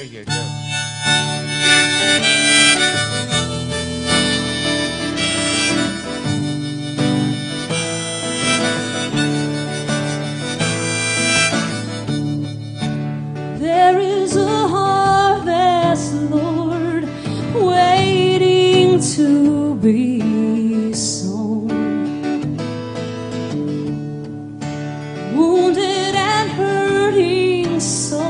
There you go. There is a harvest, Lord, waiting to be sown. Wounded and hurting souls,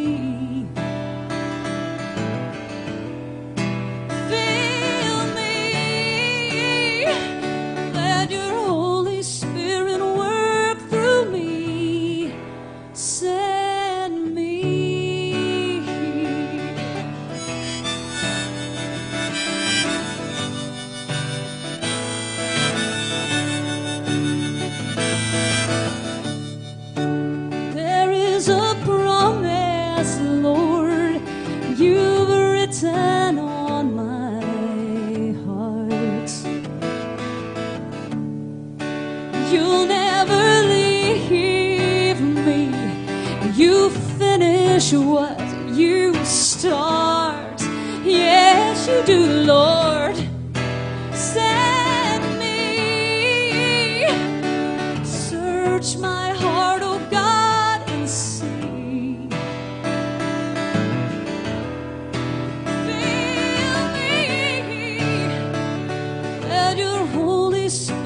is a promise, Lord, you've written on my heart. You'll never leave me. You finish what you start. Yes, you do, Lord. this